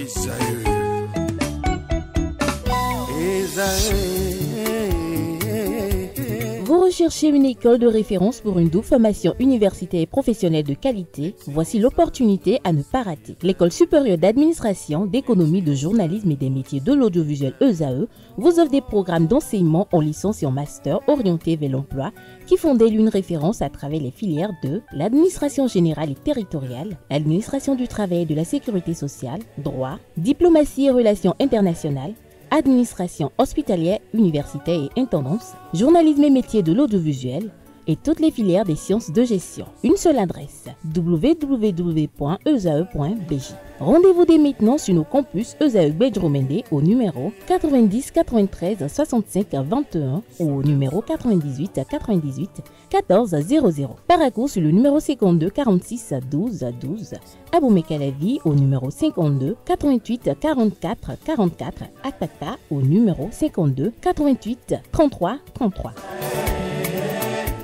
ezae ezae Vous recherchez une école de référence pour une double formation universitaire et professionnelle de qualité Voici l'opportunité à ne pas rater. L'École supérieure d'administration, d'économie, de journalisme et des métiers de l'audiovisuel ESAE vous offre des programmes d'enseignement en licence et en master orientés vers l'emploi qui font d'elle une référence à travers les filières de l'administration générale et territoriale, l'administration du travail et de la sécurité sociale, droit, diplomatie et relations internationales, administration hospitalière, universitaire et intendance, journalisme et métiers de l'audiovisuel, et toutes les filières des sciences de gestion. Une seule adresse www.esae.bj. Rendez-vous dès maintenant sur nos campus ESAE Bedromende au numéro 90 93 65 21 ou au numéro 98 98 14 00. Paracou sur le numéro 52 46 12 12. Aboumé Calavi au numéro 52 88 44 44. Akpakpa au numéro 52 88 33 33.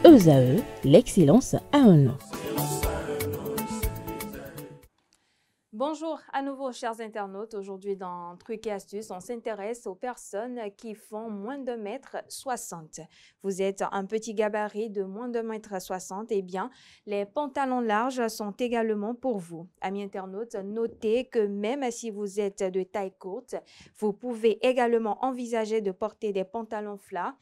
ESAE, l'excellence à un nom. Bonjour à nouveau chers internautes. Aujourd'hui dans Trucs et Astuces, on s'intéresse aux personnes qui font moins de mètres 60. Vous êtes un petit gabarit de moins de mètres 60, eh bien les pantalons larges sont également pour vous. Amis internautes, notez que même si vous êtes de taille courte, vous pouvez également envisager de porter des pantalons flats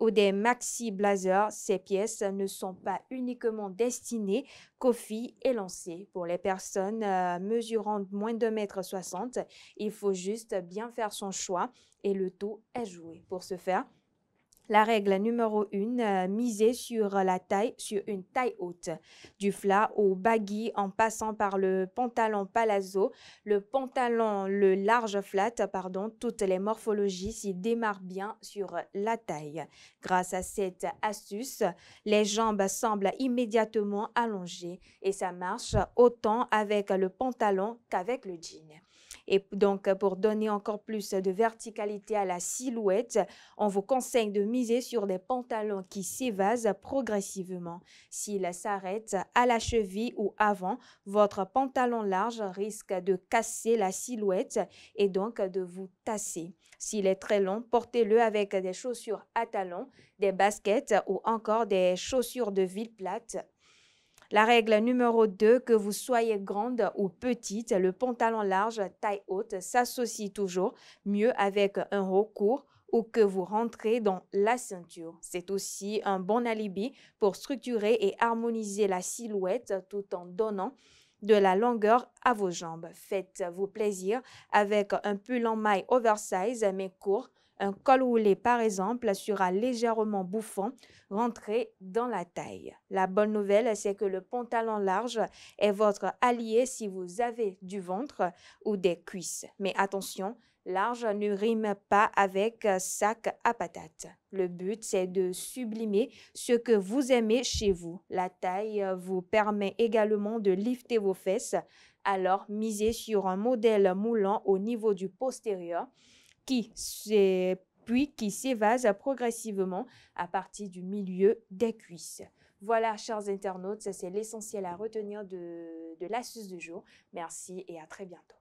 ou des maxi blazers, ces pièces ne sont pas uniquement destinées qu'aux filles élancées. Pour les personnes euh, mesurant moins de 1,60 m, il faut juste bien faire son choix et le tout est joué. Pour ce faire, la règle numéro 1, euh, miser sur la taille, sur une taille haute. Du flat au baggy en passant par le pantalon palazzo, le pantalon, le large flat, pardon, toutes les morphologies s'y démarrent bien sur la taille. Grâce à cette astuce, les jambes semblent immédiatement allongées et ça marche autant avec le pantalon qu'avec le jean. Et donc, pour donner encore plus de verticalité à la silhouette, on vous conseille de miser sur des pantalons qui s'évasent progressivement. S'il s'arrête à la cheville ou avant, votre pantalon large risque de casser la silhouette et donc de vous tasser. S'il est très long, portez-le avec des chaussures à talons, des baskets ou encore des chaussures de ville plate la règle numéro 2, que vous soyez grande ou petite, le pantalon large taille haute s'associe toujours mieux avec un haut court ou que vous rentrez dans la ceinture. C'est aussi un bon alibi pour structurer et harmoniser la silhouette tout en donnant de la longueur à vos jambes. Faites-vous plaisir avec un pull en maille oversize mais court un col roulé, par exemple, sera légèrement bouffant, rentré dans la taille. La bonne nouvelle, c'est que le pantalon large est votre allié si vous avez du ventre ou des cuisses. Mais attention, large ne rime pas avec sac à patates. Le but, c'est de sublimer ce que vous aimez chez vous. La taille vous permet également de lifter vos fesses, alors misez sur un modèle moulant au niveau du postérieur qui puis qui s'évase progressivement à partir du milieu des cuisses. Voilà, chers internautes, c'est l'essentiel à retenir de, de l'astuce du jour. Merci et à très bientôt.